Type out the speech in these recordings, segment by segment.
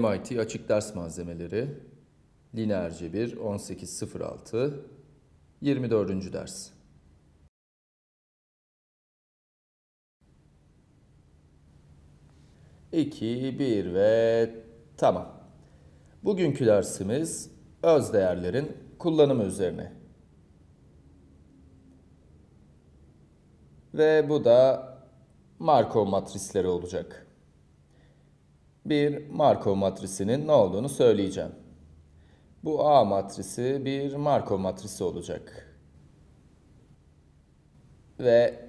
MIT Açık Ders Malzemeleri Lineer Cebir 1806 24. ders. İki, bir ve tamam. Bugünkü dersimiz öz değerlerin kullanımı üzerine. Ve bu da Markov matrisleri olacak. Bir Markov matrisinin ne olduğunu söyleyeceğim. Bu A matrisi bir Markov matrisi olacak. Ve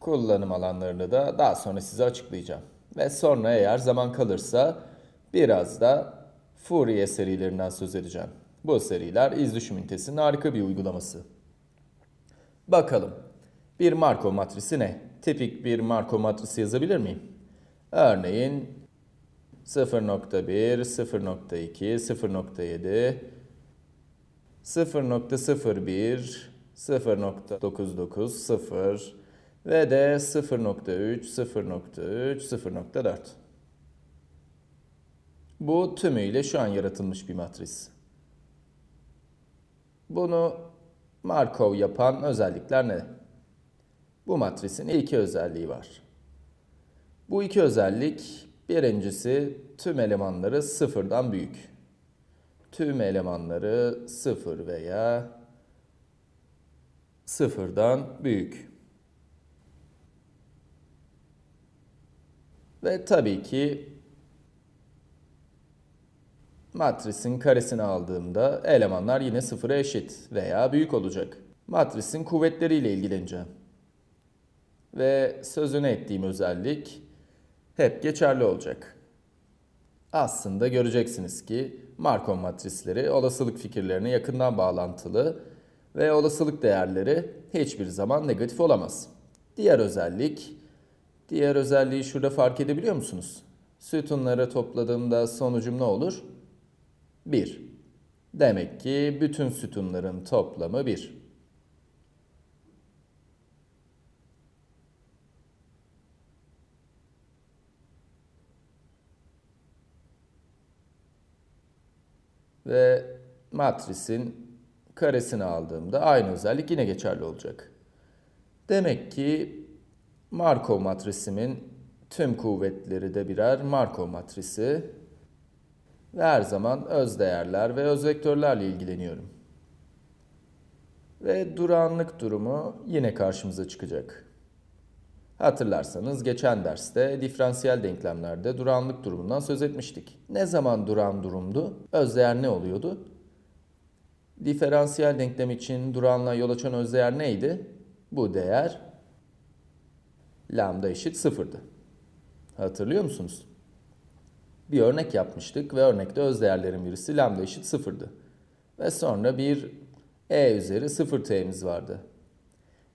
kullanım alanlarını da daha sonra size açıklayacağım. Ve sonra eğer zaman kalırsa biraz da Fourier serilerinden söz edeceğim. Bu seriler iz düşüm ünitesinin harika bir uygulaması. Bakalım bir Markov matrisi ne? Tipik bir Markov matrisi yazabilir miyim? Örneğin 0.1, 0.2, 0.7, 0.01, 0.99, 0 ve de 0.3, 0.3, 0.4. Bu tümüyle şu an yaratılmış bir matris. Bunu Markov yapan özellikler ne? Bu matrisin iki özelliği var. Bu iki özellik birincisi tüm elemanları sıfırdan büyük. Tüm elemanları sıfır veya sıfırdan büyük. Ve tabii ki matrisin karesini aldığımda elemanlar yine sıfıra eşit veya büyük olacak. Matrisin kuvvetleriyle ilgileneceğim. Ve sözünü ettiğim özellik hep geçerli olacak. Aslında göreceksiniz ki Markov matrisleri olasılık fikirlerine yakından bağlantılı ve olasılık değerleri hiçbir zaman negatif olamaz. Diğer özellik, diğer özelliği şurada fark edebiliyor musunuz? Sütunları topladığımda sonucum ne olur? 1. Demek ki bütün sütunların toplamı 1. ve matrisin karesini aldığımda aynı özellik yine geçerli olacak. Demek ki Markov matrisimin tüm kuvvetleri de birer Markov matrisi ve her zaman öz değerler ve öz vektörlerle ilgileniyorum. Ve durağanlık durumu yine karşımıza çıkacak. Hatırlarsanız geçen derste diferansiyel denklemlerde durağanlık durumundan söz etmiştik. Ne zaman duran durumdu? Özdeğer ne oluyordu? Diferansiyel denklem için durağanlığa yol açan özdeğer neydi? Bu değer lambda eşit sıfırdı. Hatırlıyor musunuz? Bir örnek yapmıştık ve örnekte özdeğerlerin birisi lambda eşit sıfırdı. Ve sonra bir e üzeri sıfır t'miz vardı.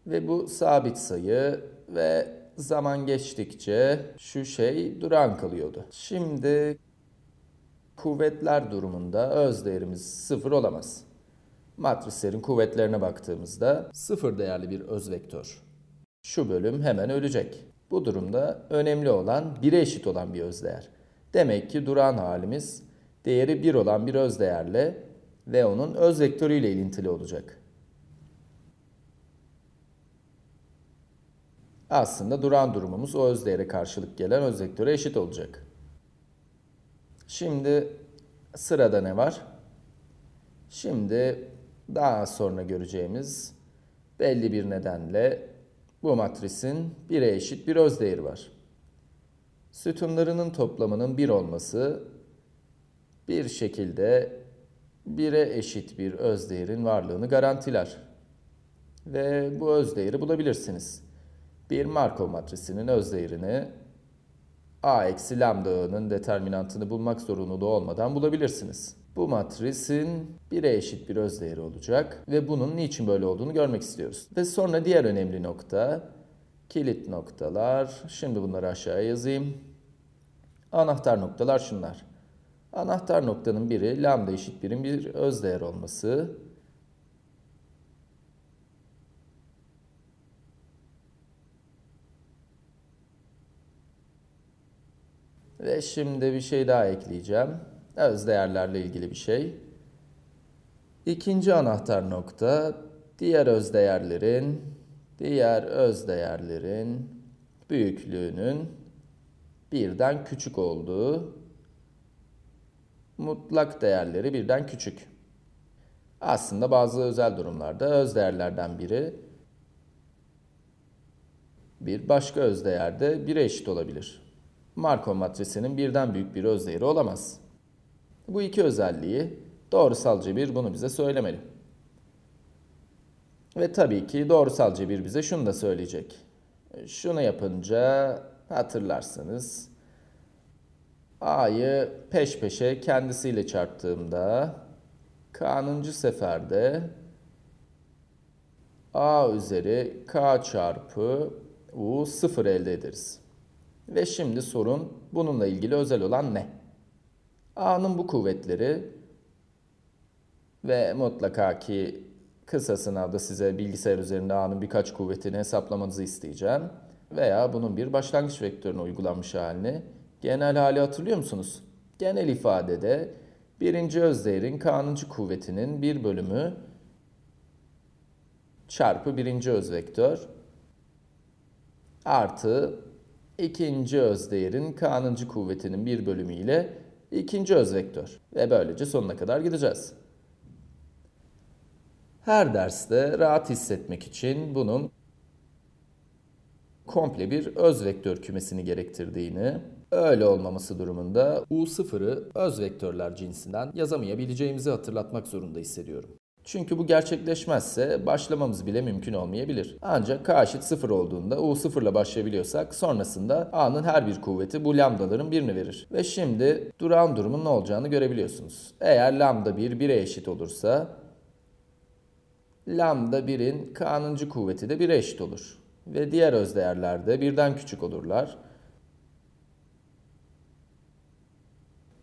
Ve bu sabit sayı ve zaman geçtikçe şu şey duran kalıyordu. Şimdi kuvvetler durumunda öz değerimiz sıfır olamaz. Matrislerin kuvvetlerine baktığımızda sıfır değerli bir öz vektör. Şu bölüm hemen ölecek. Bu durumda önemli olan 1'e eşit olan bir öz değer. Demek ki duran halimiz değeri 1 olan bir öz değerle ve onun öz vektörüyle ilintili olacak. Aslında duran durumumuz o öz değere karşılık gelen öz vektöre eşit olacak. Şimdi sırada ne var? Şimdi daha sonra göreceğimiz belli bir nedenle bu matrisin 1'e eşit bir öz var. Sütunlarının toplamının 1 olması bir şekilde 1'e eşit bir öz değerin varlığını garantiler. Ve bu öz değeri bulabilirsiniz bir Markov matrisinin öz değerini a eksi lambda'nın determinantını bulmak zorunluluğu olmadan bulabilirsiniz. Bu matrisin 1'e eşit bir öz değeri olacak ve bunun niçin böyle olduğunu görmek istiyoruz. Ve sonra diğer önemli nokta kilit noktalar. Şimdi bunları aşağıya yazayım. Anahtar noktalar şunlar. Anahtar noktanın biri lambda eşit birim bir öz değer olması. Ve şimdi bir şey daha ekleyeceğim. Öz değerlerle ilgili bir şey. İkinci anahtar nokta diğer öz değerlerin diğer öz değerlerin büyüklüğünün birden küçük olduğu mutlak değerleri birden küçük. Aslında bazı özel durumlarda öz değerlerden biri bir başka öz değerde 1'e eşit olabilir. Markov matrisinin birden büyük bir öz değeri olamaz. Bu iki özelliği doğrusal cebir bunu bize söylemeli. Ve tabii ki doğrusal cebir bize şunu da söyleyecek. Şunu yapınca hatırlarsınız. A'yı peş peşe kendisiyle çarptığımda K'nıncı seferde A üzeri K çarpı U sıfır elde ederiz. Ve şimdi sorun bununla ilgili özel olan ne? A'nın bu kuvvetleri ve mutlaka ki kısa sınavda size bilgisayar üzerinde A'nın birkaç kuvvetini hesaplamanızı isteyeceğim. Veya bunun bir başlangıç vektörüne uygulanmış halini genel hali hatırlıyor musunuz? Genel ifadede birinci özdeğerin K'nıncı kuvvetinin bir bölümü çarpı birinci öz vektör artı ikinci özdeğerin K'nıncı kuvvetinin bir bölümü ile ikinci öz vektör. Ve böylece sonuna kadar gideceğiz. Her derste rahat hissetmek için bunun komple bir öz vektör kümesini gerektirdiğini, öyle olmaması durumunda U0'ı öz vektörler cinsinden yazamayabileceğimizi hatırlatmak zorunda hissediyorum. Çünkü bu gerçekleşmezse başlamamız bile mümkün olmayabilir. Ancak k eşit 0 olduğunda u 0 ile başlayabiliyorsak sonrasında a'nın her bir kuvveti bu lambdaların birini verir. Ve şimdi duran durumun ne olacağını görebiliyorsunuz. Eğer lambda 1 1'e eşit olursa lambda 1'in k'nıncı kuvveti de 1'e eşit olur. Ve diğer özdeğerler de birden küçük olurlar.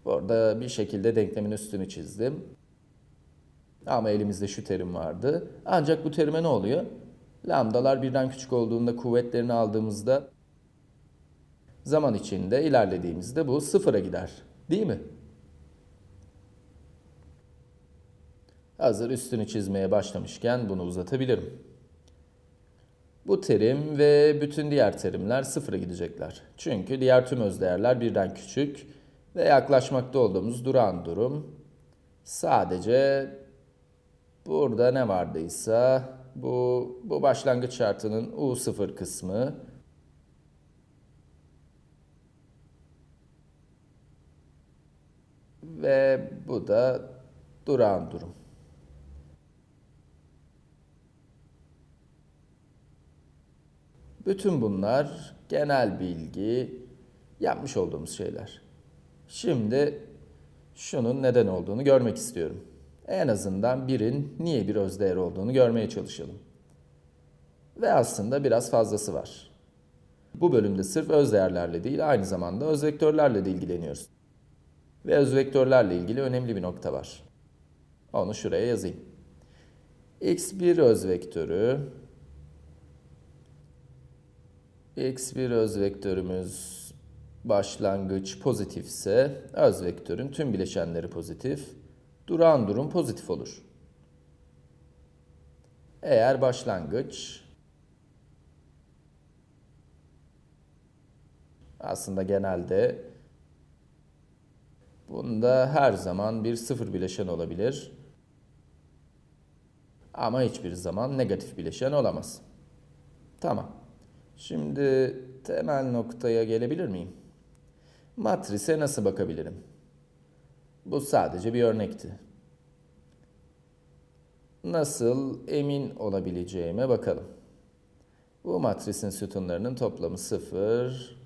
Orada bir şekilde denklemin üstünü çizdim. Ama elimizde şu terim vardı. Ancak bu terime ne oluyor? Lambdalar birden küçük olduğunda kuvvetlerini aldığımızda zaman içinde ilerlediğimizde bu sıfıra gider. Değil mi? Hazır üstünü çizmeye başlamışken bunu uzatabilirim. Bu terim ve bütün diğer terimler sıfıra gidecekler. Çünkü diğer tüm özdeğerler birden küçük ve yaklaşmakta olduğumuz duran durum sadece burada ne vardıysa bu, bu başlangıç şartının U0 kısmı ve bu da duran durum. Bütün bunlar genel bilgi, yapmış olduğumuz şeyler. Şimdi şunun neden olduğunu görmek istiyorum. En azından birin niye bir özdeğer olduğunu görmeye çalışalım. Ve aslında biraz fazlası var. Bu bölümde sırf özdeğerlerle değil aynı zamanda öz vektörlerle de ilgileniyoruz. Ve öz vektörlerle ilgili önemli bir nokta var. Onu şuraya yazayım. x1 öz vektörü x1 öz vektörümüz başlangıç pozitifse öz vektörün tüm bileşenleri pozitif, duran durum pozitif olur. Eğer başlangıç aslında genelde bunda her zaman bir sıfır bileşen olabilir. Ama hiçbir zaman negatif bileşen olamaz. Tamam. Şimdi temel noktaya gelebilir miyim? Matrise nasıl bakabilirim? Bu sadece bir örnekti. Nasıl emin olabileceğime bakalım. Bu matrisin sütunlarının toplamı 0.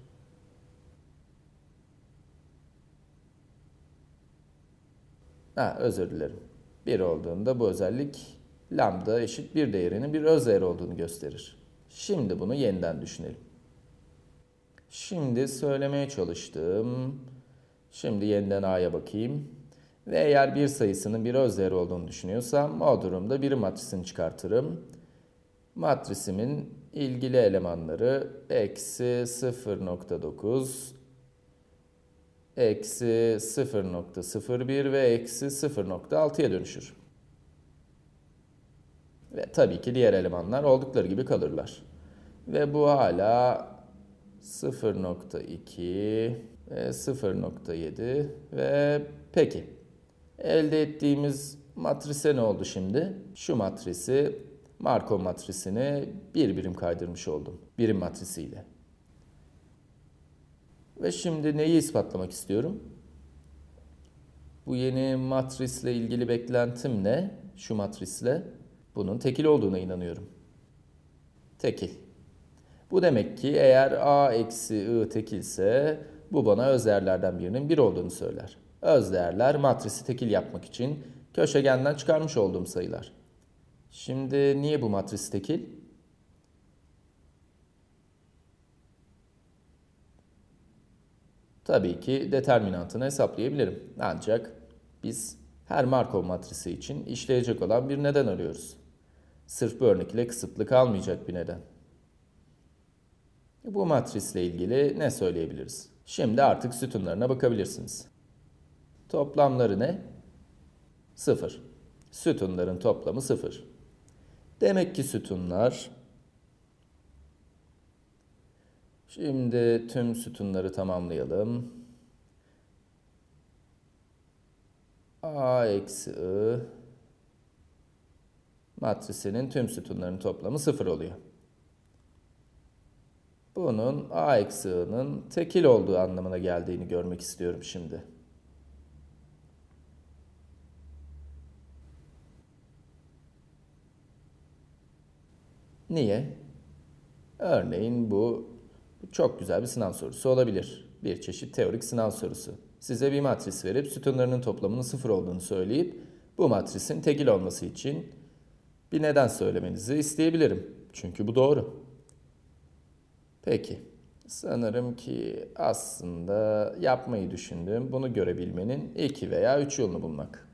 Ha, özür dilerim. 1 olduğunda bu özellik lambda eşit bir değerinin bir öz değer olduğunu gösterir. Şimdi bunu yeniden düşünelim. Şimdi söylemeye çalıştım. Şimdi yeniden A'ya bakayım. Ve eğer bir sayısının bir öz değeri olduğunu düşünüyorsam o durumda bir matrisini çıkartırım. Matrisimin ilgili elemanları eksi 0.9 eksi 0.01 ve eksi 0.6'ya dönüşür. Ve tabii ki diğer elemanlar oldukları gibi kalırlar. Ve bu hala 0.2 ve 0.7 ve peki elde ettiğimiz matrise ne oldu şimdi? Şu matrisi Markov matrisini bir birim kaydırmış oldum. Birim matrisiyle. Ve şimdi neyi ispatlamak istiyorum? Bu yeni matrisle ilgili beklentim ne? Şu matrisle bunun tekil olduğuna inanıyorum. Tekil. Bu demek ki eğer a eksi i tekilse bu bana özdeğerlerden birinin bir olduğunu söyler. Özdeğerler matrisi tekil yapmak için köşegenden çıkarmış olduğum sayılar. Şimdi niye bu matris tekil? Tabii ki determinantını hesaplayabilirim. Ancak biz her Markov matrisi için işleyecek olan bir neden arıyoruz. Sırf bu örnek ile kısıtlı kalmayacak bir neden. Bu matrisle ilgili ne söyleyebiliriz? Şimdi artık sütunlarına bakabilirsiniz. Toplamları ne? 0. Sütunların toplamı 0. Demek ki sütunlar Şimdi tüm sütunları tamamlayalım. A eksi I matrisinin tüm sütunlarının toplamı sıfır oluyor. Bunun A eksi tekil olduğu anlamına geldiğini görmek istiyorum şimdi. Niye? Örneğin bu çok güzel bir sınav sorusu olabilir. Bir çeşit teorik sınav sorusu. Size bir matris verip sütunlarının toplamının sıfır olduğunu söyleyip bu matrisin tekil olması için bir neden söylemenizi isteyebilirim. Çünkü bu doğru. Peki. Sanırım ki aslında yapmayı düşündüğüm bunu görebilmenin iki veya üç yolunu bulmak.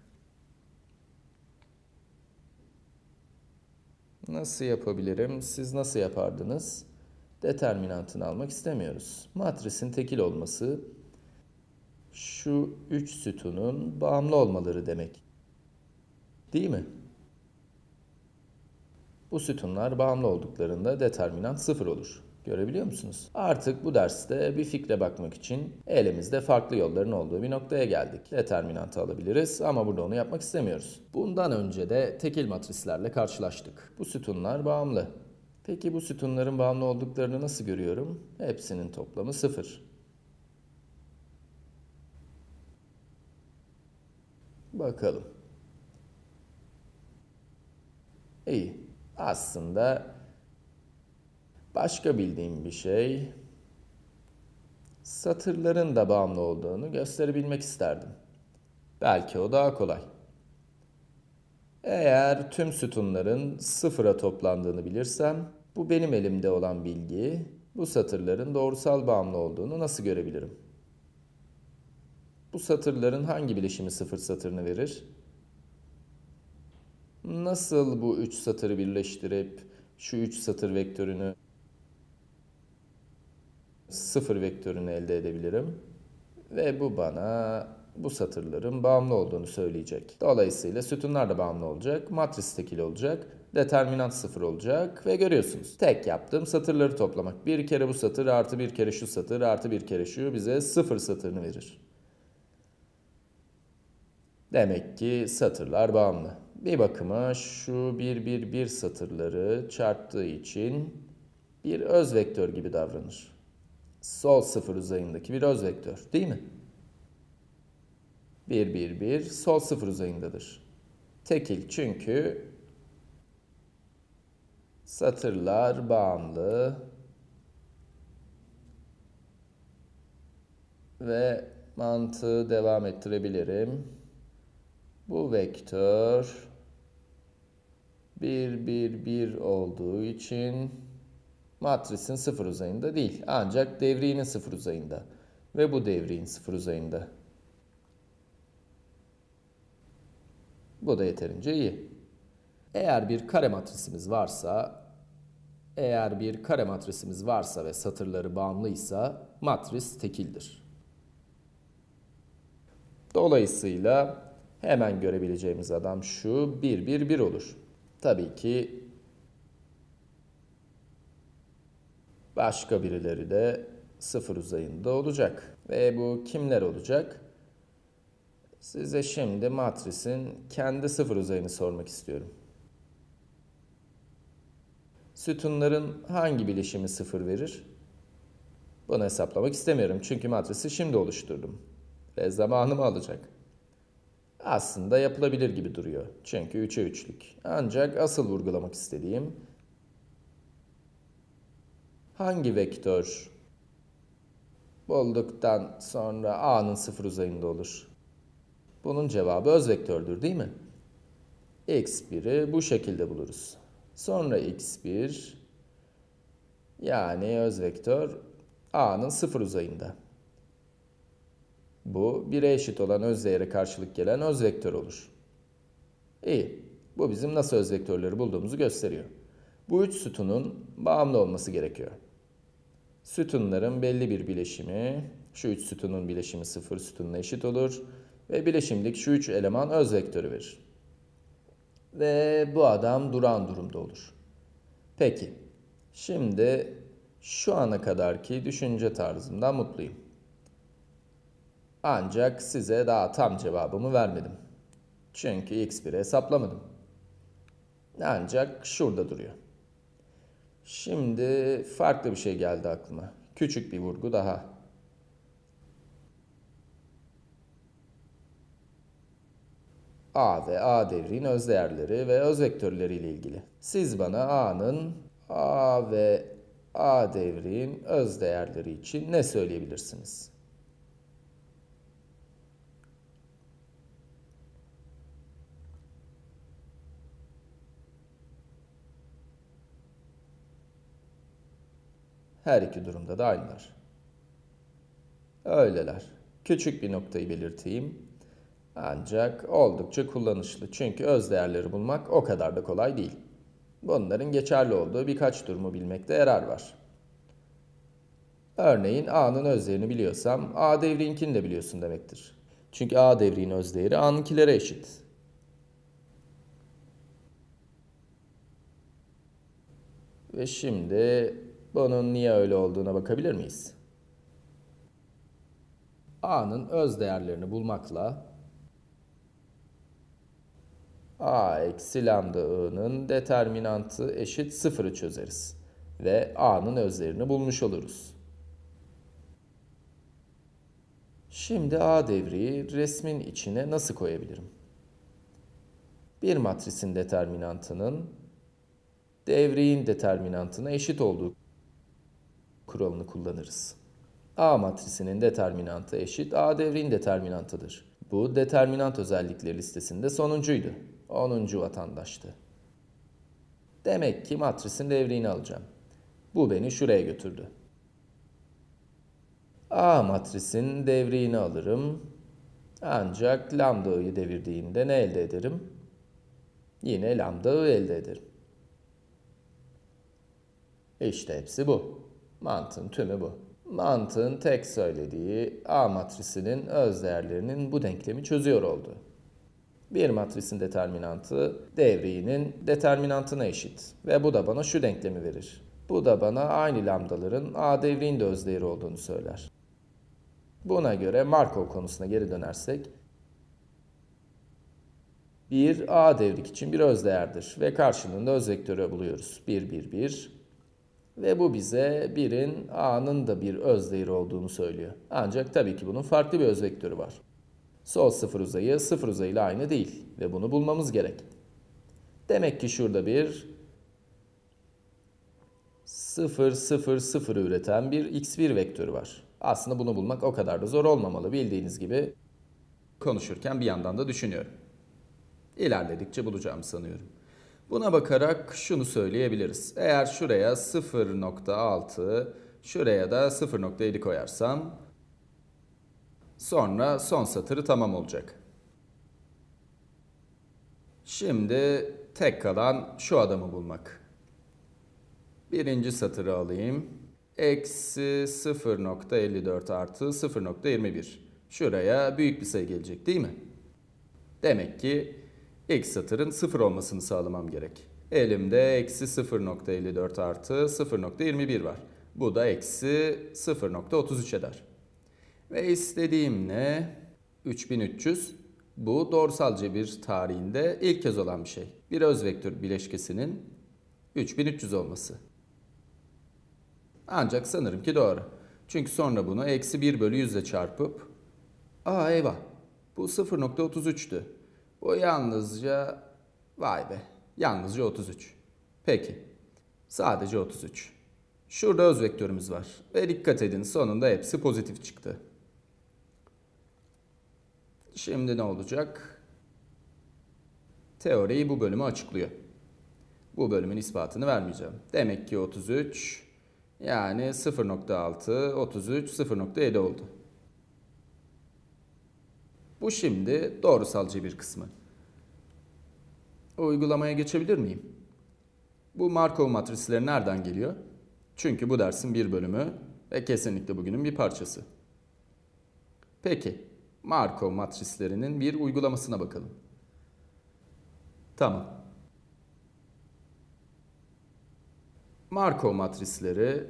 Nasıl yapabilirim? Siz nasıl yapardınız? Determinantını almak istemiyoruz. Matrisin tekil olması şu üç sütunun bağımlı olmaları demek. Değil mi? Bu sütunlar bağımlı olduklarında determinant sıfır olur. Görebiliyor musunuz? Artık bu derste bir fikre bakmak için elimizde farklı yolların olduğu bir noktaya geldik. Determinantı alabiliriz ama burada onu yapmak istemiyoruz. Bundan önce de tekil matrislerle karşılaştık. Bu sütunlar bağımlı. Peki bu sütunların bağımlı olduklarını nasıl görüyorum? Hepsinin toplamı sıfır. Bakalım. İyi. Aslında başka bildiğim bir şey satırların da bağımlı olduğunu gösterebilmek isterdim. Belki o daha kolay. Eğer tüm sütunların sıfıra toplandığını bilirsem, bu benim elimde olan bilgi, bu satırların doğrusal bağımlı olduğunu nasıl görebilirim? Bu satırların hangi bileşimi sıfır satırını verir? Nasıl bu üç satırı birleştirip şu üç satır vektörünü sıfır vektörünü elde edebilirim? Ve bu bana bu satırların bağımlı olduğunu söyleyecek. Dolayısıyla sütunlar da bağımlı olacak, matris tekil olacak, determinant sıfır olacak ve görüyorsunuz. Tek yaptığım satırları toplamak. Bir kere bu satır artı bir kere şu satır artı bir kere şu bize sıfır satırını verir. Demek ki satırlar bağımlı. Bir bakıma şu bir bir bir satırları çarptığı için bir öz vektör gibi davranır. Sol sıfır uzayındaki bir öz vektör değil mi? 1, 1, 1 sol sıfır uzayındadır. Tekil çünkü satırlar bağımlı ve mantığı devam ettirebilirim. Bu vektör 1, 1, 1 olduğu için matrisin sıfır uzayında değil. Ancak devrinin sıfır uzayında. Ve bu devriğin sıfır uzayında. Bu da yeterince iyi. Eğer bir kare matrisimiz varsa, eğer bir kare matrisimiz varsa ve satırları bağımlıysa matris tekildir. Dolayısıyla hemen görebileceğimiz adam şu 1 1 1 olur. Tabii ki başka birileri de sıfır uzayında olacak. Ve bu kimler olacak? Size şimdi matrisin kendi sıfır uzayını sormak istiyorum. Sütunların hangi bileşimi sıfır verir? Bunu hesaplamak istemiyorum çünkü matrisi şimdi oluşturdum. Ve zamanımı alacak. Aslında yapılabilir gibi duruyor. Çünkü 3'e 3'lük. Ancak asıl vurgulamak istediğim hangi vektör bulduktan sonra a'nın sıfır uzayında olur? Bunun cevabı öz vektördür değil mi? x1'i bu şekilde buluruz. Sonra x1 yani öz vektör a'nın sıfır uzayında. Bu 1'e eşit olan öz değere karşılık gelen öz vektör olur. İyi. Bu bizim nasıl öz vektörleri bulduğumuzu gösteriyor. Bu üç sütunun bağımlı olması gerekiyor. Sütunların belli bir bileşimi, şu üç sütunun bileşimi sıfır sütununa eşit olur ve bileşimlik şu üç eleman öz vektörü verir. Ve bu adam duran durumda olur. Peki, şimdi şu ana kadarki düşünce tarzımdan mutluyum. Ancak size daha tam cevabımı vermedim. Çünkü x1'i hesaplamadım. Ancak şurada duruyor. Şimdi farklı bir şey geldi aklıma. Küçük bir vurgu daha. A ve A devrin öz değerleri ve öz vektörleri ile ilgili. Siz bana A'nın A ve A devrin öz değerleri için ne söyleyebilirsiniz? Her iki durumda da aynılar. Öyleler. Küçük bir noktayı belirteyim. Ancak oldukça kullanışlı. Çünkü öz değerleri bulmak o kadar da kolay değil. Bunların geçerli olduğu birkaç durumu bilmekte yarar var. Örneğin A'nın özdeğerini biliyorsam A devrinkini de biliyorsun demektir. Çünkü A devriğin özdeğeri A'nınkilere eşit. Ve şimdi bunun niye öyle olduğuna bakabilir miyiz? A'nın öz değerlerini bulmakla A eksi lambda I'nın determinantı eşit sıfırı çözeriz. Ve A'nın özlerini bulmuş oluruz. Şimdi A devriyi resmin içine nasıl koyabilirim? Bir matrisin determinantının devriğin determinantına eşit olduğu kuralını kullanırız. A matrisinin determinantı eşit A devrin determinantıdır. Bu determinant özellikleri listesinde sonuncuydu. 10. vatandaştı. Demek ki matrisin devrini alacağım. Bu beni şuraya götürdü. A matrisin devrini alırım. Ancak lambda'yı devirdiğimde ne elde ederim? Yine lambda'yı elde ederim. İşte hepsi bu. Mantığın tümü bu. Mantığın tek söylediği A matrisinin öz değerlerinin bu denklemi çözüyor oldu. Bir matrisin determinantı devriğinin determinantına eşit ve bu da bana şu denklemi verir. Bu da bana aynı lambdaların A devriğin de öz değeri olduğunu söyler. Buna göre Markov konusuna geri dönersek bir A devrik için bir öz değerdir ve karşılığında öz vektörü buluyoruz. 1 1 1 ve bu bize 1'in A'nın da bir öz değeri olduğunu söylüyor. Ancak tabii ki bunun farklı bir öz vektörü var. Sol sıfır uzayı sıfır uzayıyla aynı değil ve bunu bulmamız gerek. Demek ki şurada bir 0 0 0 üreten bir x1 vektörü var. Aslında bunu bulmak o kadar da zor olmamalı bildiğiniz gibi. Konuşurken bir yandan da düşünüyorum. İlerledikçe bulacağım sanıyorum. Buna bakarak şunu söyleyebiliriz. Eğer şuraya 0.6, şuraya da 0.7 koyarsam sonra son satırı tamam olacak. Şimdi tek kalan şu adamı bulmak. Birinci satırı alayım. Eksi 0.54 artı 0.21. Şuraya büyük bir sayı gelecek değil mi? Demek ki ilk satırın sıfır olmasını sağlamam gerek. Elimde eksi 0.54 artı 0.21 var. Bu da eksi 0.33 eder. Ve istediğim ne? 3300. Bu doğrusal cebir tarihinde ilk kez olan bir şey. Bir öz vektör bileşkesinin 3300 olması. Ancak sanırım ki doğru. Çünkü sonra bunu eksi 1 bölü 100 ile çarpıp aa eyvah bu 0.33'tü. Bu yalnızca vay be yalnızca 33. Peki sadece 33. Şurada öz vektörümüz var ve dikkat edin sonunda hepsi pozitif çıktı. Şimdi ne olacak? Teoriyi bu bölümü açıklıyor. Bu bölümün ispatını vermeyeceğim. Demek ki 33 yani 0.6, 33, 0.7 oldu. Bu şimdi doğrusal cebir kısmı. Uygulamaya geçebilir miyim? Bu Markov matrisleri nereden geliyor? Çünkü bu dersin bir bölümü ve kesinlikle bugünün bir parçası. Peki, Markov matrislerinin bir uygulamasına bakalım. Tamam. Markov matrisleri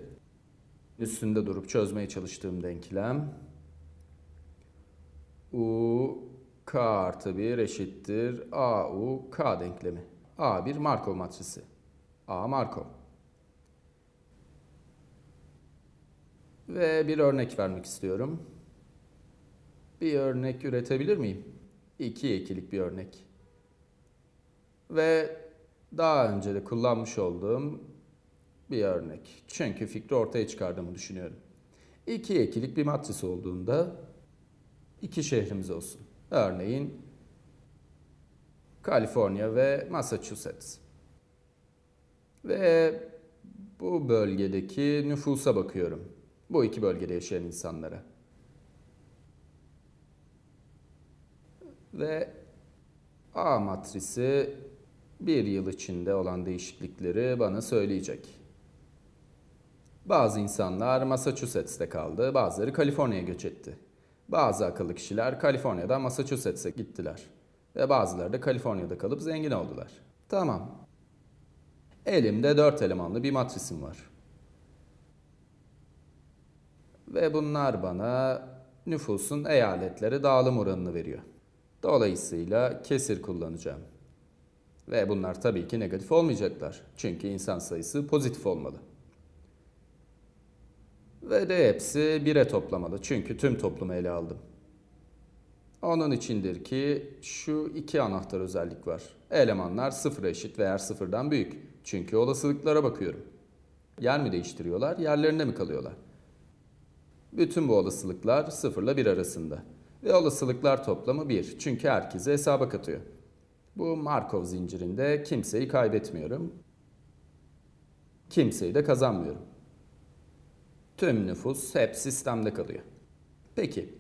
üstünde durup çözmeye çalıştığım denklem U K artı 1 eşittir A U K denklemi. A bir Markov matrisi. A Markov. Ve bir örnek vermek istiyorum. Bir örnek üretebilir miyim? İki ikilik bir örnek. Ve daha önce de kullanmış olduğum bir örnek. Çünkü fikri ortaya çıkardığımı düşünüyorum. İki ikilik bir matris olduğunda iki şehrimiz olsun. Örneğin Kaliforniya ve Massachusetts. Ve bu bölgedeki nüfusa bakıyorum. Bu iki bölgede yaşayan insanlara. Ve A matrisi bir yıl içinde olan değişiklikleri bana söyleyecek. Bazı insanlar Massachusetts'te kaldı, bazıları Kaliforniya'ya göç etti. Bazı akıllı kişiler Kaliforniya'dan Massachusetts'e gittiler. Ve bazıları da Kaliforniya'da kalıp zengin oldular. Tamam. Elimde dört elemanlı bir matrisim var. Ve bunlar bana nüfusun eyaletlere dağılım oranını veriyor. Dolayısıyla kesir kullanacağım. Ve bunlar tabii ki negatif olmayacaklar. Çünkü insan sayısı pozitif olmalı. Ve de hepsi bire toplamalı. Çünkü tüm toplumu ele aldım. Onun içindir ki şu iki anahtar özellik var. Elemanlar sıfıra eşit veya sıfırdan büyük. Çünkü olasılıklara bakıyorum. Yer mi değiştiriyorlar, yerlerinde mi kalıyorlar? Bütün bu olasılıklar sıfırla bir arasında. Ve olasılıklar toplamı bir. Çünkü herkese hesaba katıyor. Bu Markov zincirinde kimseyi kaybetmiyorum. Kimseyi de kazanmıyorum. Tüm nüfus hep sistemde kalıyor. Peki,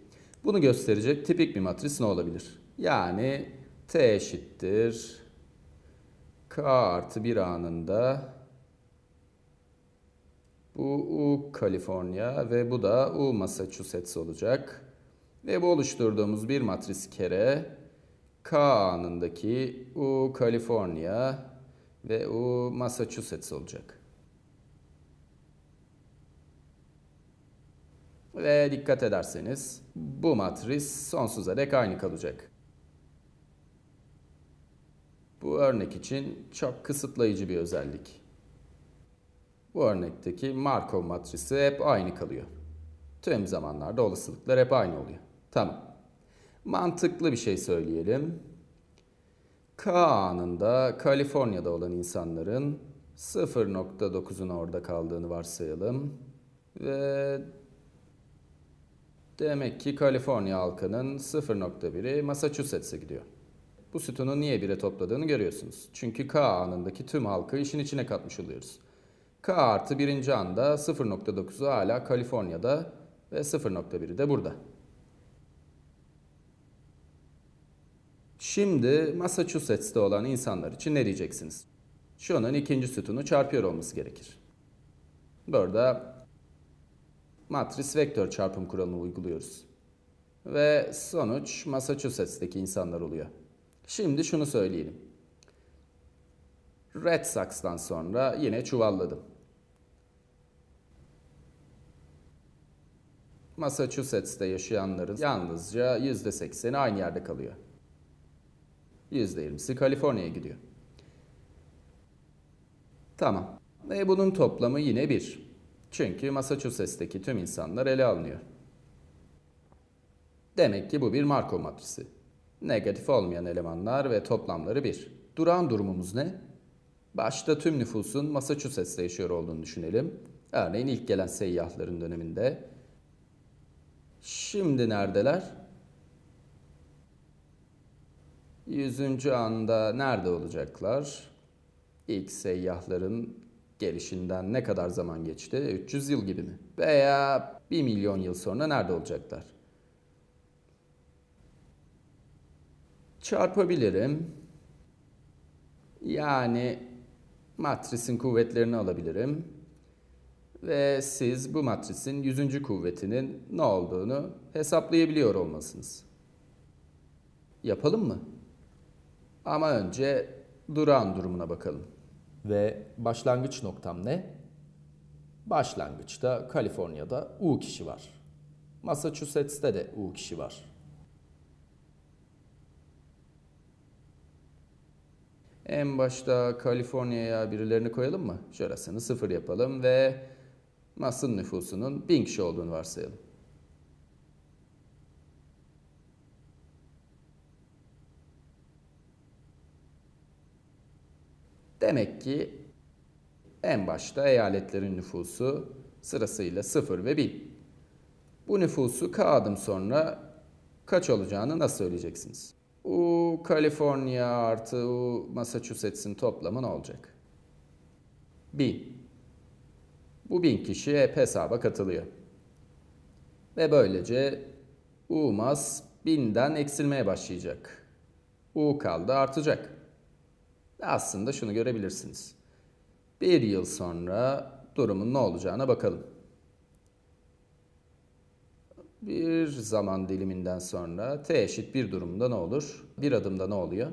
bunu gösterecek tipik bir matris ne olabilir? Yani T eşittir K artı bir anında bu U Kaliforniya ve bu da U Massachusetts olacak. Ve bu oluşturduğumuz bir matris kere K anındaki U Kaliforniya ve U Massachusetts olacak. Ve dikkat ederseniz bu matris sonsuza dek aynı kalacak. Bu örnek için çok kısıtlayıcı bir özellik. Bu örnekteki Markov matrisi hep aynı kalıyor. Tüm zamanlarda olasılıklar hep aynı oluyor. Tamam. Mantıklı bir şey söyleyelim. K anında Kaliforniya'da olan insanların 0.9'un orada kaldığını varsayalım. Ve demek ki Kaliforniya halkının 0.1'i Massachusetts'e gidiyor. Bu sütunu niye bire topladığını görüyorsunuz. Çünkü K anındaki tüm halkı işin içine katmış oluyoruz. K artı birinci anda 0.9'u hala Kaliforniya'da ve 0.1'i de burada. Şimdi Massachusetts'te olan insanlar için ne diyeceksiniz? Şunun ikinci sütunu çarpıyor olması gerekir. Burada matris vektör çarpım kuralını uyguluyoruz. Ve sonuç Massachusetts'teki insanlar oluyor. Şimdi şunu söyleyelim. Red Sox'tan sonra yine çuvalladım. Massachusetts'te yaşayanların yalnızca %80'i aynı yerde kalıyor. %20'si Kaliforniya'ya gidiyor. Tamam. Ve bunun toplamı yine 1. Çünkü Massachusetts'teki tüm insanlar ele alınıyor. Demek ki bu bir Markov matrisi. Negatif olmayan elemanlar ve toplamları 1. Duran durumumuz ne? Başta tüm nüfusun Massachusetts'te yaşıyor olduğunu düşünelim. Örneğin ilk gelen seyyahların döneminde. Şimdi neredeler? Yüzüncü anda nerede olacaklar? İlk seyyahların gelişinden ne kadar zaman geçti? 300 yıl gibi mi? Veya 1 milyon yıl sonra nerede olacaklar? Çarpabilirim. Yani matrisin kuvvetlerini alabilirim. Ve siz bu matrisin 100. kuvvetinin ne olduğunu hesaplayabiliyor olmalısınız. Yapalım mı? Ama önce duran durumuna bakalım. Ve başlangıç noktam ne? Başlangıçta Kaliforniya'da U kişi var. Massachusetts'te de U kişi var. En başta Kaliforniya'ya birilerini koyalım mı? Şurasını sıfır yapalım ve Mas'ın nüfusunun bin kişi olduğunu varsayalım. Demek ki en başta eyaletlerin nüfusu sırasıyla 0 ve 1000. Bu nüfusu K adım sonra kaç olacağını nasıl söyleyeceksiniz? U Kaliforniya artı U Massachusetts'in toplamı ne olacak? 1000. Bu 1000 kişi hep hesaba katılıyor. Ve böylece U mas 1000'den eksilmeye başlayacak. U kaldı artacak. Aslında şunu görebilirsiniz. Bir yıl sonra durumun ne olacağına bakalım. Bir zaman diliminden sonra t eşit bir durumda ne olur? Bir adımda ne oluyor?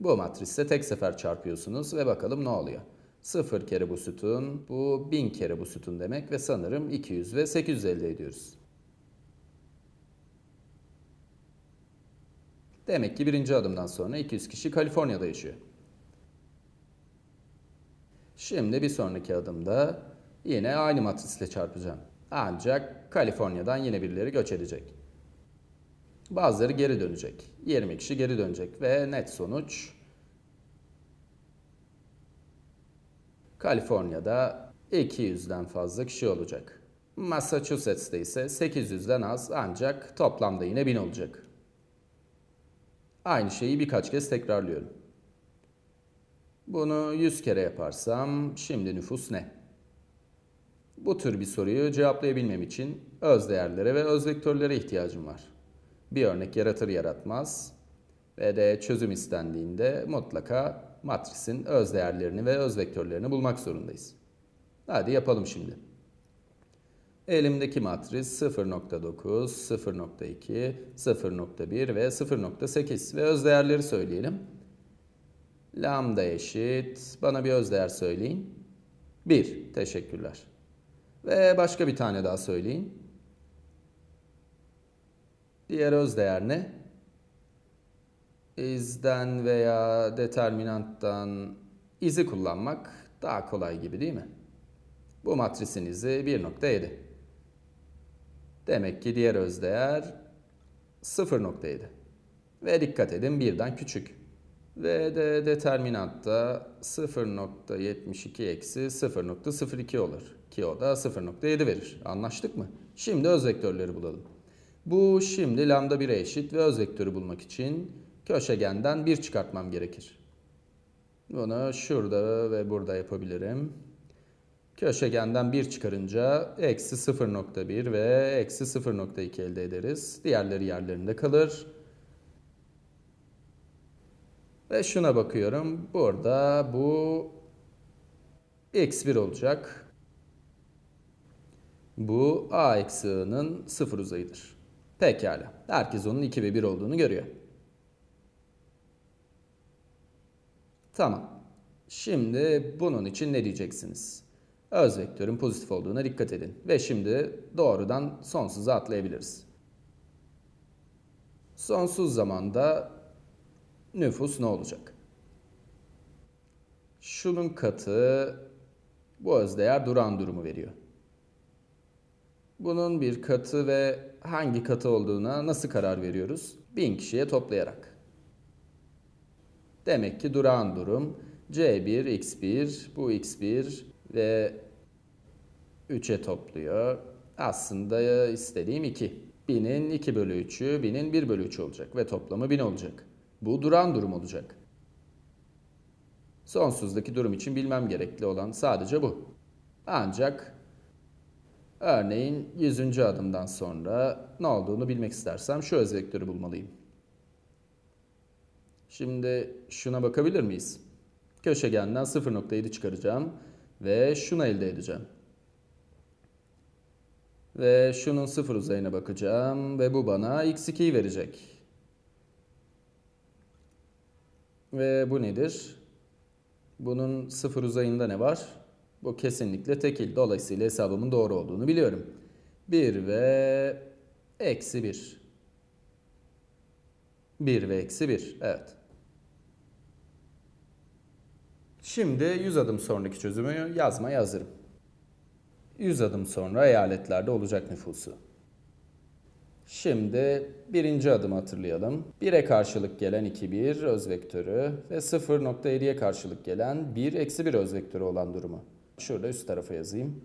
Bu matrisle tek sefer çarpıyorsunuz ve bakalım ne oluyor? 0 kere bu sütun, bu 1000 kere bu sütun demek ve sanırım 200 ve 800 elde ediyoruz. Demek ki birinci adımdan sonra 200 kişi Kaliforniya'da yaşıyor. Şimdi bir sonraki adımda yine aynı matrisle çarpacağım. Ancak Kaliforniya'dan yine birileri göç edecek. Bazıları geri dönecek. 20 kişi geri dönecek ve net sonuç Kaliforniya'da 200'den fazla kişi olacak. Massachusetts'te ise 800'den az ancak toplamda yine 1000 olacak. Aynı şeyi birkaç kez tekrarlıyorum. Bunu 100 kere yaparsam şimdi nüfus ne? Bu tür bir soruyu cevaplayabilmem için öz değerlere ve öz vektörlere ihtiyacım var. Bir örnek yaratır yaratmaz ve de çözüm istendiğinde mutlaka matrisin öz değerlerini ve öz vektörlerini bulmak zorundayız. Hadi yapalım şimdi. Elimdeki matris 0.9, 0.2, 0.1 ve 0.8 ve öz değerleri söyleyelim. Lambda eşit. Bana bir öz değer söyleyin. 1. Teşekkürler. Ve başka bir tane daha söyleyin. Diğer öz değer ne? Iz'den veya determinanttan izi kullanmak daha kolay gibi değil mi? Bu matrisin izi 1.7. Demek ki diğer öz değer 0.7. Ve dikkat edin birden küçük. Ve de determinantta 0.72 eksi 0.02 olur. Ki o da 0.7 verir. Anlaştık mı? Şimdi öz vektörleri bulalım. Bu şimdi lambda 1'e eşit ve öz vektörü bulmak için köşegenden 1 çıkartmam gerekir. Bunu şurada ve burada yapabilirim. Köşegenden 1 çıkarınca eksi 0.1 ve eksi 0.2 elde ederiz. Diğerleri yerlerinde kalır. Ve şuna bakıyorum. Burada bu x1 olacak. Bu a eksi sıfır uzayıdır. Pekala. Herkes onun 2 ve 1 olduğunu görüyor. Tamam. Şimdi bunun için ne diyeceksiniz? Öz vektörün pozitif olduğuna dikkat edin. Ve şimdi doğrudan sonsuza atlayabiliriz. Sonsuz zamanda nüfus ne olacak? Şunun katı bu özdeğer duran durumu veriyor. Bunun bir katı ve hangi katı olduğuna nasıl karar veriyoruz? Bin kişiye toplayarak. Demek ki durağan durum C1, X1, bu X1 ve 3'e topluyor. Aslında istediğim 2. 1000'in 2 bölü 3'ü 1000'in 1 bölü 3 olacak ve toplamı 1000 olacak. Bu duran durum olacak. Sonsuzdaki durum için bilmem gerekli olan sadece bu. Ancak örneğin 100. adımdan sonra ne olduğunu bilmek istersem şu öz vektörü bulmalıyım. Şimdi şuna bakabilir miyiz? Köşegenden 0.7 çıkaracağım ve şunu elde edeceğim. Ve şunun sıfır uzayına bakacağım ve bu bana x2'yi verecek. Ve bu nedir? Bunun sıfır uzayında ne var? Bu kesinlikle tekil. Dolayısıyla hesabımın doğru olduğunu biliyorum. 1 ve eksi 1. 1 ve eksi 1. Evet. Şimdi 100 adım sonraki çözümü yazmaya hazırım. 100 adım sonra eyaletlerde olacak nüfusu. Şimdi birinci adımı hatırlayalım. 1'e karşılık gelen 2, 1 öz vektörü ve 0.7'ye karşılık gelen 1, eksi 1 öz vektörü olan durumu. Şurada üst tarafa yazayım.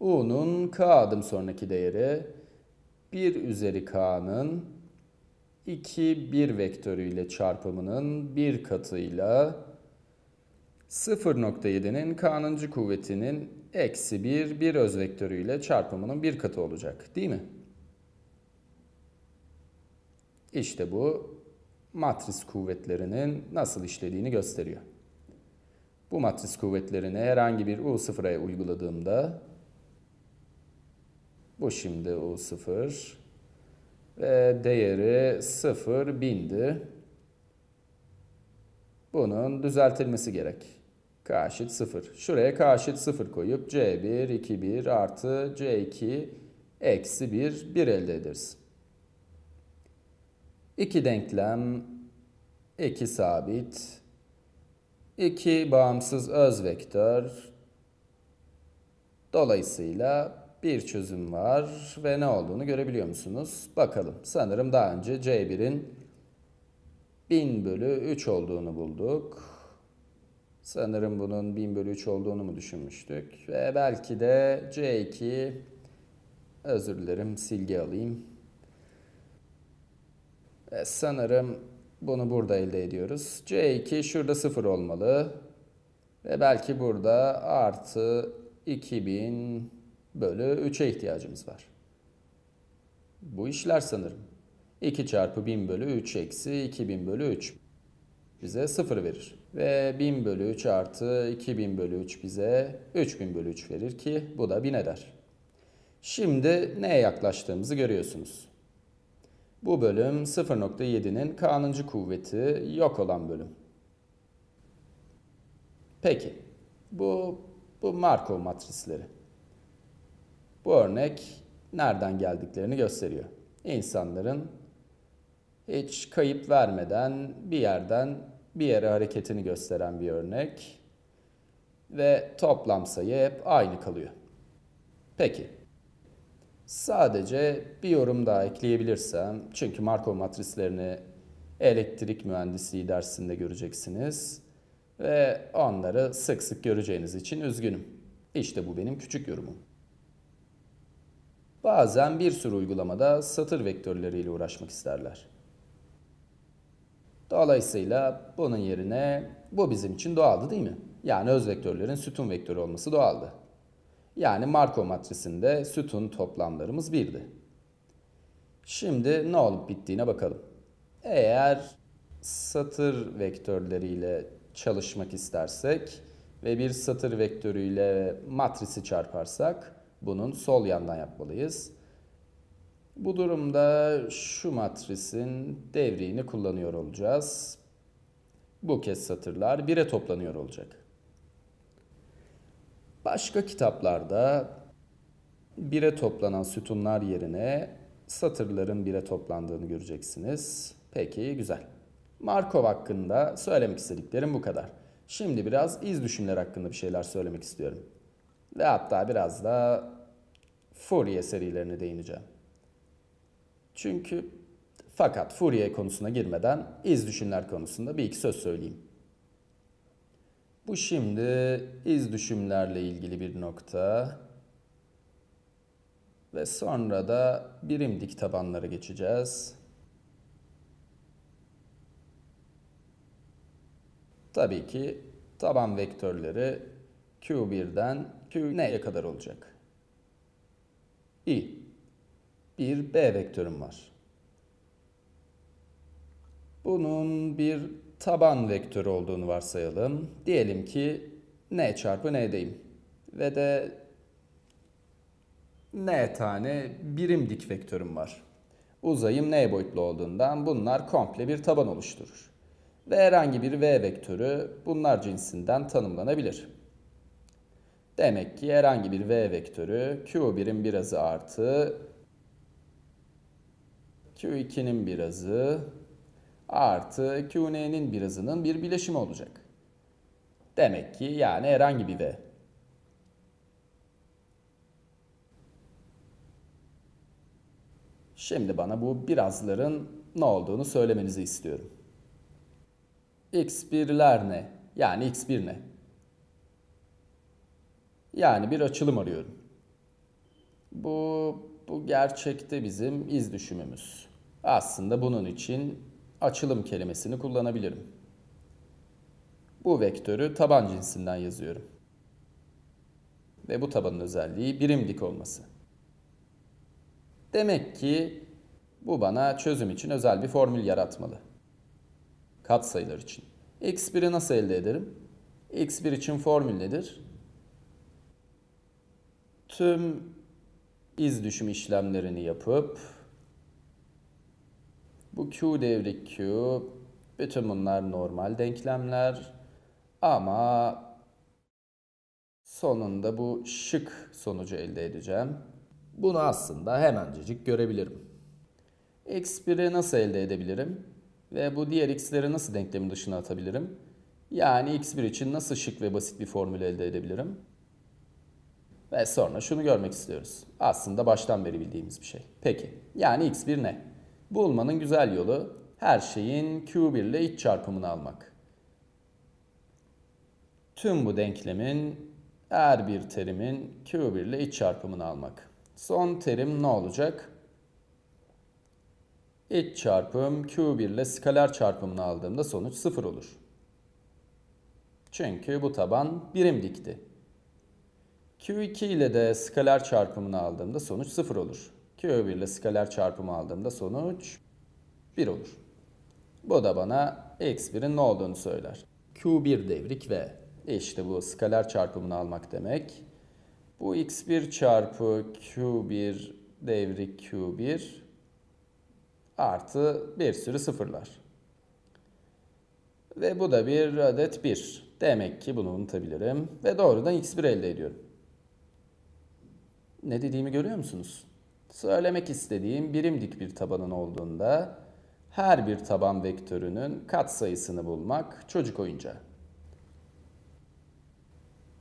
U'nun k adım sonraki değeri 1 üzeri k'nın 2, 1 vektörüyle çarpımının bir katıyla 0.7'nin k'nıncı kuvvetinin eksi 1, 1 öz vektörüyle çarpımının bir katı olacak değil mi? İşte bu matris kuvvetlerinin nasıl işlediğini gösteriyor. Bu matris kuvvetlerini herhangi bir U0'a uyguladığımda bu şimdi U0 ve değeri 0 bindi. Bunun düzeltilmesi gerek. K eşit 0. Şuraya K eşit 0 koyup C1, 2, 1 artı C2 eksi 1, 1 elde ederiz. İki denklem, iki sabit, iki bağımsız öz vektör. Dolayısıyla bir çözüm var ve ne olduğunu görebiliyor musunuz? Bakalım. Sanırım daha önce C1'in 1000 bölü 3 olduğunu bulduk. Sanırım bunun 1000 bölü 3 olduğunu mu düşünmüştük? Ve belki de C2 özür dilerim silgi alayım. Ve sanırım bunu burada elde ediyoruz. C2 şurada 0 olmalı. Ve belki burada artı 2000 bölü 3'e ihtiyacımız var. Bu işler sanırım. 2 çarpı 1000 bölü 3 eksi 2000 bölü 3 bize 0 verir. Ve 1000 bölü 3 artı 2000 bölü 3 bize 3000 bölü 3 verir ki bu da 1000 eder. Şimdi neye yaklaştığımızı görüyorsunuz. Bu bölüm 0.7'nin kanıncı kuvveti yok olan bölüm. Peki, bu, bu Markov matrisleri. Bu örnek nereden geldiklerini gösteriyor. İnsanların hiç kayıp vermeden bir yerden bir yere hareketini gösteren bir örnek ve toplam sayı hep aynı kalıyor. Peki, sadece bir yorum daha ekleyebilirsem, çünkü Markov matrislerini elektrik mühendisliği dersinde göreceksiniz ve onları sık sık göreceğiniz için üzgünüm. İşte bu benim küçük yorumum. Bazen bir sürü uygulamada satır vektörleriyle uğraşmak isterler. Dolayısıyla bunun yerine bu bizim için doğaldı değil mi? Yani öz vektörlerin sütun vektörü olması doğaldı. Yani Markov matrisinde sütun toplamlarımız birdi. Şimdi ne olup bittiğine bakalım. Eğer satır vektörleriyle çalışmak istersek ve bir satır vektörüyle matrisi çarparsak bunun sol yandan yapmalıyız. Bu durumda şu matrisin devriğini kullanıyor olacağız. Bu kez satırlar 1'e toplanıyor olacak. Başka kitaplarda 1'e toplanan sütunlar yerine satırların 1'e toplandığını göreceksiniz. Peki güzel. Markov hakkında söylemek istediklerim bu kadar. Şimdi biraz iz düşümler hakkında bir şeyler söylemek istiyorum. Ve hatta biraz da Fourier serilerine değineceğim. Çünkü fakat Fourier konusuna girmeden iz düşümler konusunda bir iki söz söyleyeyim. Bu şimdi iz düşümlerle ilgili bir nokta. Ve sonra da birim dik tabanlara geçeceğiz. Tabii ki taban vektörleri Q1'den Q'ye kadar olacak. İ. Bir B vektörüm var. Bunun bir taban vektörü olduğunu varsayalım. Diyelim ki n çarpı n'deyim. Ve de n tane birim dik vektörüm var. Uzayım n boyutlu olduğundan bunlar komple bir taban oluşturur. Ve herhangi bir v vektörü bunlar cinsinden tanımlanabilir. Demek ki herhangi bir v vektörü q1'in birazı artı q2'nin birazı artı qn'nin birazının bir bileşimi olacak. Demek ki yani herhangi bir v. Şimdi bana bu birazların ne olduğunu söylemenizi istiyorum. x1'ler ne? Yani x1 ne? Yani bir açılım arıyorum. Bu, bu gerçekte bizim iz düşümümüz. Aslında bunun için açılım kelimesini kullanabilirim. Bu vektörü taban cinsinden yazıyorum. Ve bu tabanın özelliği birim dik olması. Demek ki bu bana çözüm için özel bir formül yaratmalı. Katsayılar için. x1'i nasıl elde ederim? x1 için formül nedir? Tüm iz düşüm işlemlerini yapıp bu Q devrik Q bütün bunlar normal denklemler ama sonunda bu şık sonucu elde edeceğim. Bunu aslında hemencecik görebilirim. X1'i nasıl elde edebilirim? Ve bu diğer x'leri nasıl denklemin dışına atabilirim? Yani x1 için nasıl şık ve basit bir formül elde edebilirim? Ve sonra şunu görmek istiyoruz. Aslında baştan beri bildiğimiz bir şey. Peki, yani x1 ne? Bulmanın güzel yolu her şeyin Q1 ile iç çarpımını almak. Tüm bu denklemin her bir terimin Q1 ile iç çarpımını almak. Son terim ne olacak? İç çarpım Q1 ile skaler çarpımını aldığımda sonuç 0 olur. Çünkü bu taban birim dikti. Q2 ile de skaler çarpımını aldığımda sonuç 0 olur. Q1 ile skaler çarpımı aldığımda sonuç 1 olur. Bu da bana x1'in ne olduğunu söyler. Q1 devrik v. İşte bu skaler çarpımını almak demek. Bu x1 çarpı q1 devrik q1 artı bir sürü sıfırlar. Ve bu da bir adet 1. Demek ki bunu unutabilirim. Ve doğrudan x1 elde ediyorum. Ne dediğimi görüyor musunuz? Söylemek istediğim birim dik bir tabanın olduğunda her bir taban vektörünün katsayısını bulmak çocuk oyuncağı.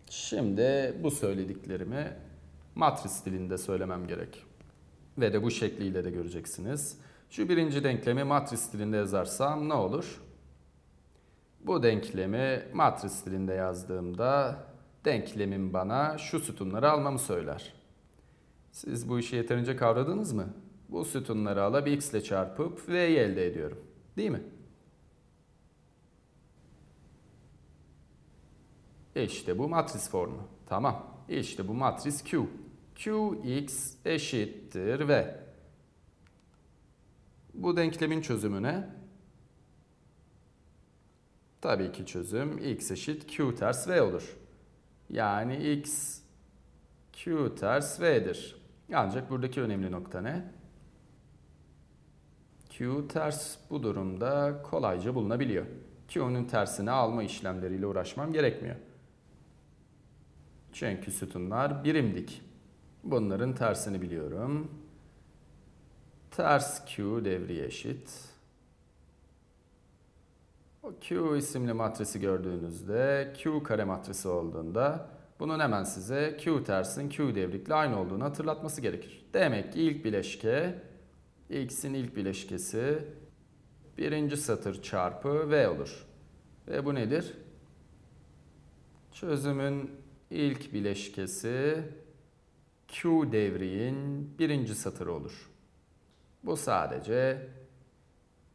Şimdi bu söylediklerimi matris dilinde söylemem gerek. Ve de bu şekliyle de göreceksiniz. Şu birinci denklemi matris dilinde yazarsam ne olur? Bu denklemi matris dilinde yazdığımda denklemin bana şu sütunları almamı söyler. Siz bu işi yeterince kavradınız mı? Bu sütunları alıp x ile çarpıp v'yi elde ediyorum. Değil mi? İşte bu matris formu. Tamam. İşte bu matris Q. Qx eşittir v. Bu denklemin çözümü ne? Tabii ki çözüm x eşit q ters v olur. Yani x q ters v'dir. Ancak buradaki önemli nokta ne? Q ters bu durumda kolayca bulunabiliyor. Q'nun tersini alma işlemleriyle uğraşmam gerekmiyor. Çünkü sütunlar birimdik. Bunların tersini biliyorum. Ters Q devriye eşit. O Q isimli matrisi gördüğünüzde Q kare matrisi olduğunda bunun hemen size Q tersin Q devrikle aynı olduğunu hatırlatması gerekir. Demek ki ilk bileşke X'in ilk bileşkesi birinci satır çarpı V olur. Ve bu nedir? Çözümün ilk bileşkesi Q devriğin birinci satırı olur. Bu sadece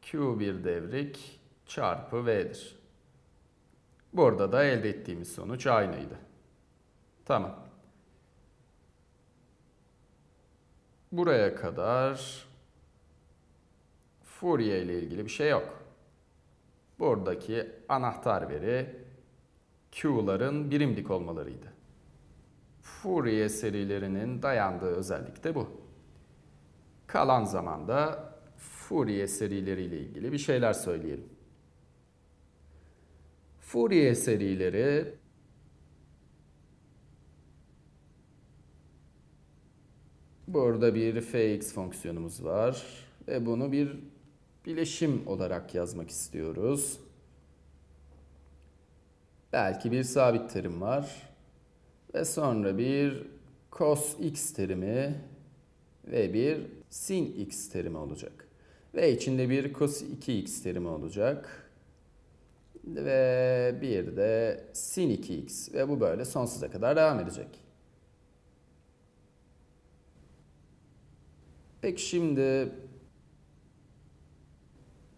Q1 devrik çarpı V'dir. Burada da elde ettiğimiz sonuç aynıydı. Tamam. Buraya kadar Fourier ile ilgili bir şey yok. Buradaki anahtar veri Q'ların birimdik olmalarıydı. Fourier serilerinin dayandığı özellik de bu. Kalan zamanda Fourier serileriyle ilgili bir şeyler söyleyelim. Fourier serileri Burada bir fx fonksiyonumuz var ve bunu bir bileşim olarak yazmak istiyoruz. Belki bir sabit terim var ve sonra bir cos x terimi ve bir sin x terimi olacak. Ve içinde bir cos 2x terimi olacak. Ve bir de sin 2x ve bu böyle sonsuza kadar devam edecek. Peki şimdi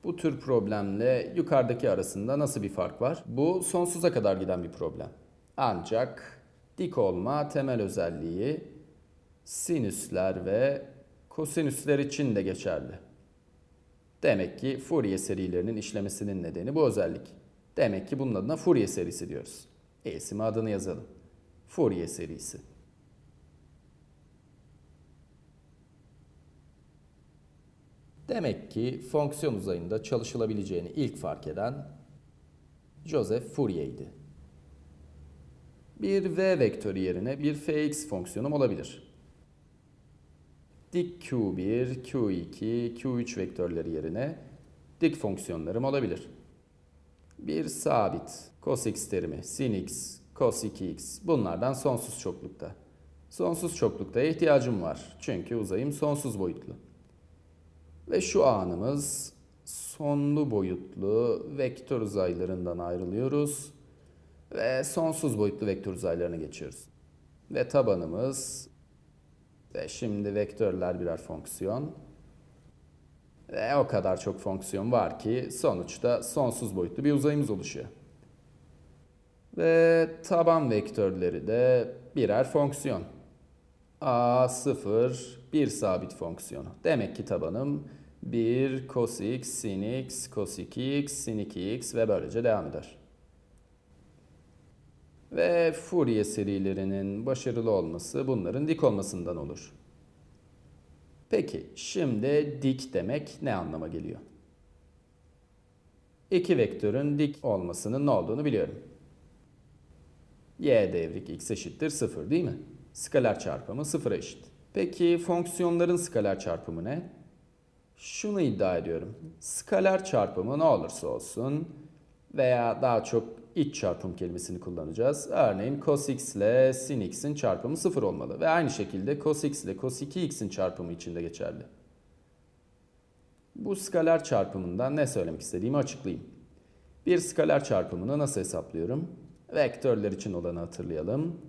bu tür problemle yukarıdaki arasında nasıl bir fark var? Bu sonsuza kadar giden bir problem. Ancak dik olma temel özelliği sinüsler ve kosinüsler için de geçerli. Demek ki Fourier serilerinin işlemesinin nedeni bu özellik. Demek ki bunun adına Fourier serisi diyoruz. E'simi adını yazalım. Fourier serisi. Demek ki fonksiyon uzayında çalışılabileceğini ilk fark eden Joseph Fourier'di. Bir v vektörü yerine bir fx fonksiyonum olabilir. Dik q1, q2, q3 vektörleri yerine dik fonksiyonlarım olabilir. Bir sabit cos x terimi, sin x, cos 2x bunlardan sonsuz çoklukta. Sonsuz çoklukta ihtiyacım var çünkü uzayım sonsuz boyutlu. Ve şu anımız sonlu boyutlu vektör uzaylarından ayrılıyoruz ve sonsuz boyutlu vektör uzaylarına geçiyoruz. Ve tabanımız ve şimdi vektörler birer fonksiyon. Ve o kadar çok fonksiyon var ki sonuçta sonsuz boyutlu bir uzayımız oluşuyor. Ve taban vektörleri de birer fonksiyon. A0 bir sabit fonksiyonu. Demek ki tabanım 1 cos x, sin x, cos 2x, sin 2x ve böylece devam eder. Ve Fourier serilerinin başarılı olması bunların dik olmasından olur. Peki şimdi dik demek ne anlama geliyor? İki vektörün dik olmasının ne olduğunu biliyorum. y devrik x eşittir 0 değil mi? Skaler çarpımı 0'a eşit. Peki fonksiyonların skaler çarpımı ne? Şunu iddia ediyorum. Skaler çarpımı ne olursa olsun veya daha çok iç çarpım kelimesini kullanacağız. Örneğin cos x ile sin x'in çarpımı 0 olmalı. Ve aynı şekilde cos x ile cos 2x'in çarpımı için de geçerli. Bu skaler çarpımından ne söylemek istediğimi açıklayayım. Bir skaler çarpımını nasıl hesaplıyorum? Vektörler için olanı hatırlayalım.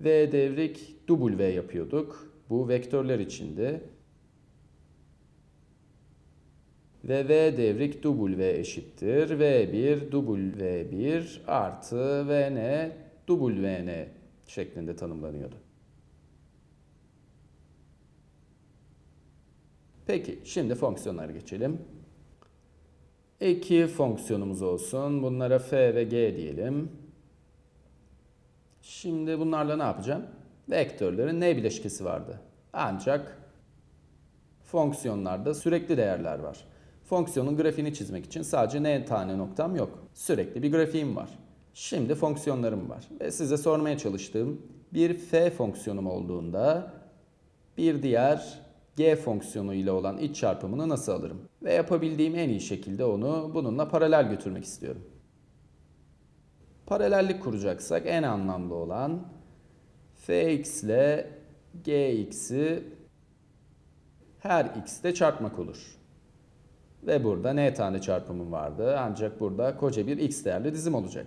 V devrik W yapıyorduk. Bu vektörler içindi. Ve V devrik W eşittir. V1 W1 artı Vn Wn şeklinde tanımlanıyordu. Peki şimdi fonksiyonlara geçelim. İki fonksiyonumuz olsun. Bunlara f ve g diyelim. Şimdi bunlarla ne yapacağım? Vektörlerin ne bileşkesi vardı? Ancak fonksiyonlarda sürekli değerler var. Fonksiyonun grafiğini çizmek için sadece n tane noktam yok. Sürekli bir grafiğim var. Şimdi fonksiyonlarım var. Ve size sormaya çalıştığım bir f fonksiyonum olduğunda bir diğer g fonksiyonu ile olan iç çarpımını nasıl alırım? Ve yapabildiğim en iyi şekilde onu bununla paralel götürmek istiyorum. Paralellik kuracaksak en anlamlı olan fx ile gx'i her x'te çarpmak olur. Ve burada n tane çarpımım vardı. Ancak burada koca bir x değerli dizim olacak.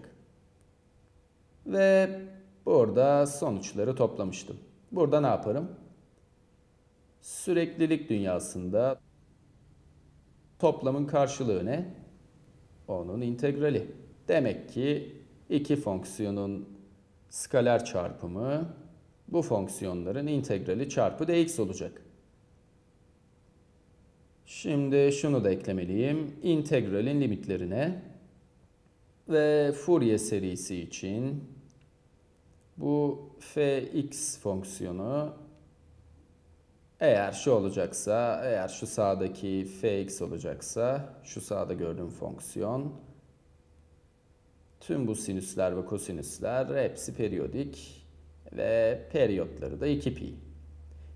Ve burada sonuçları toplamıştım. Burada ne yaparım? Süreklilik dünyasında toplamın karşılığı ne? Onun integrali. Demek ki iki fonksiyonun skaler çarpımı bu fonksiyonların integrali çarpı dx olacak. Şimdi şunu da eklemeliyim. İntegralin limitlerine ve Fourier serisi için bu fx fonksiyonu eğer şu olacaksa, eğer şu sağdaki fx olacaksa, şu sağda gördüğüm fonksiyon tüm bu sinüsler ve kosinüsler hepsi periyodik ve periyotları da 2pi.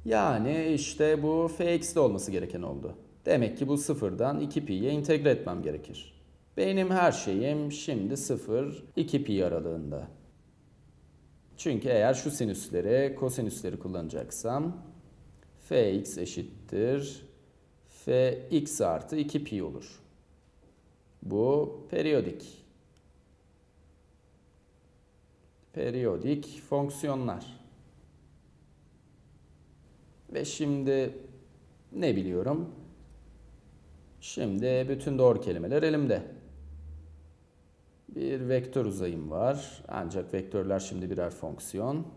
Yani işte bu fx'de olması gereken oldu. Demek ki bu sıfırdan 2pi'ye integre etmem gerekir. Benim her şeyim şimdi 0, 2pi aralığında. Çünkü eğer şu sinüsleri, kosinüsleri kullanacaksam fx eşittir fx artı 2pi olur. Bu periyodik. Periyodik fonksiyonlar. Ve şimdi ne biliyorum? Şimdi bütün doğru kelimeler elimde. Bir vektör uzayım var. Ancak vektörler şimdi birer fonksiyon.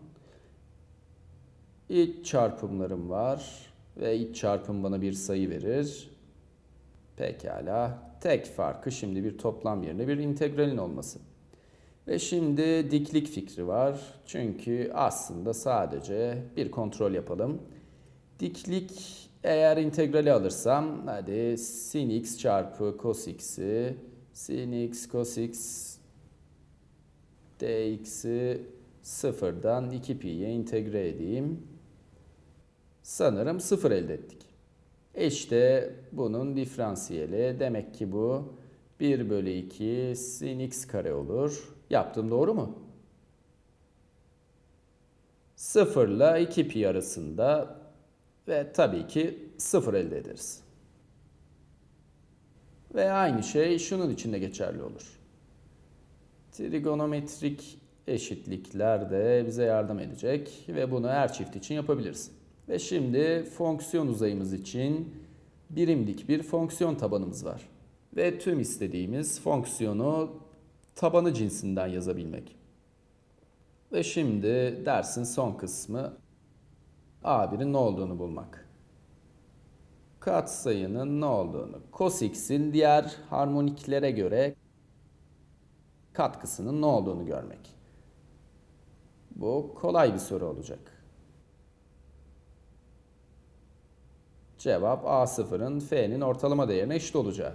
İç çarpımlarım var. Ve iç çarpım bana bir sayı verir. Pekala. Tek farkı şimdi bir toplam yerine bir integralin olması. Ve şimdi diklik fikri var. Çünkü aslında sadece bir kontrol yapalım. Diklik eğer integrali alırsam hadi sin x çarpı cos x'i sin x cos x dx'i sıfırdan 2pi'ye integre edeyim. Sanırım sıfır elde ettik. İşte bunun diferansiyeli. Demek ki bu 1 bölü 2 sin x kare olur. Yaptım doğru mu? 0 ile 2 pi arasında ve tabii ki 0 elde ederiz. Ve aynı şey şunun için de geçerli olur. Trigonometrik eşitlikler de bize yardım edecek ve bunu her çift için yapabiliriz. Ve şimdi fonksiyon uzayımız için birimlik bir fonksiyon tabanımız var. Ve tüm istediğimiz fonksiyonu tabanı cinsinden yazabilmek. Ve şimdi dersin son kısmı A1'in ne olduğunu bulmak. Katsayının ne olduğunu, cos diğer harmoniklere göre katkısının ne olduğunu görmek. Bu kolay bir soru olacak. Cevap A0'ın F'nin ortalama değerine eşit olacağı.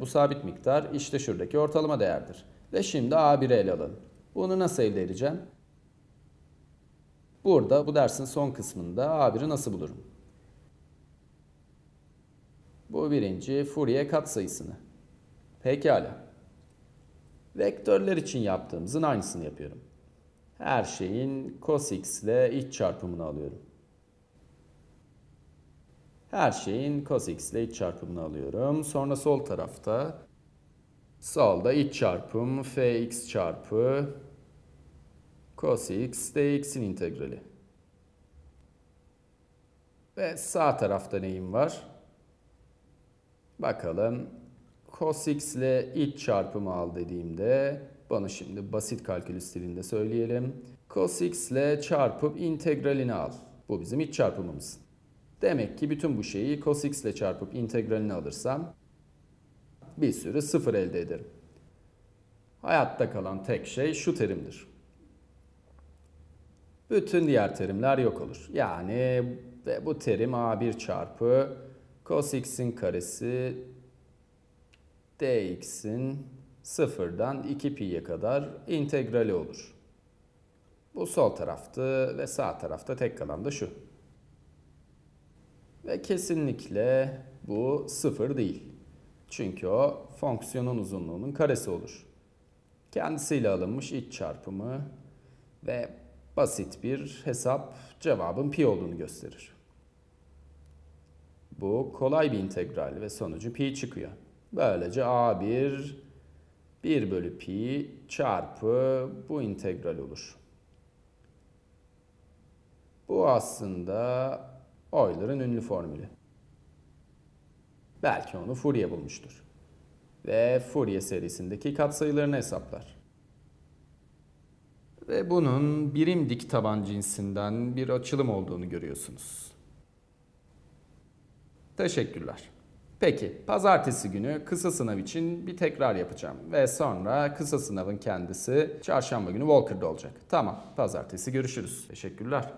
Bu sabit miktar işte şuradaki ortalama değerdir. Ve şimdi A1'i ele alalım. Bunu nasıl elde edeceğim? Burada bu dersin son kısmında A1'i nasıl bulurum? Bu birinci Fourier katsayısını. Pekala. Vektörler için yaptığımızın aynısını yapıyorum. Her şeyin cos x ile iç çarpımını alıyorum. Her şeyin cos x ile iç çarpımını alıyorum. Sonra sol tarafta solda iç çarpım fx çarpı cos x dx'in integrali. Ve sağ tarafta neyim var? Bakalım cos x ile iç çarpımı al dediğimde bana şimdi basit kalkülüs dilinde söyleyelim. Cos x ile çarpıp integralini al. Bu bizim iç çarpımımız. Demek ki bütün bu şeyi cos x ile çarpıp integralini alırsam bir sürü sıfır elde ederim. Hayatta kalan tek şey şu terimdir. Bütün diğer terimler yok olur. Yani ve bu terim a1 çarpı cos x'in karesi dx'in sıfırdan 2pi'ye kadar integrali olur. Bu sol taraftı ve sağ tarafta tek kalan da şu. Ve kesinlikle bu sıfır değil. Çünkü o fonksiyonun uzunluğunun karesi olur. Kendisiyle alınmış iç çarpımı ve basit bir hesap cevabın pi olduğunu gösterir. Bu kolay bir integral ve sonucu pi çıkıyor. Böylece a1 1 bölü pi çarpı bu integral olur. Bu aslında Euler'ın ünlü formülü. Belki onu Fourier bulmuştur. Ve Fourier serisindeki katsayılarını hesaplar. Ve bunun birim dik taban cinsinden bir açılım olduğunu görüyorsunuz. Teşekkürler. Peki, pazartesi günü kısa sınav için bir tekrar yapacağım. Ve sonra kısa sınavın kendisi çarşamba günü Walker'da olacak. Tamam, pazartesi görüşürüz. Teşekkürler.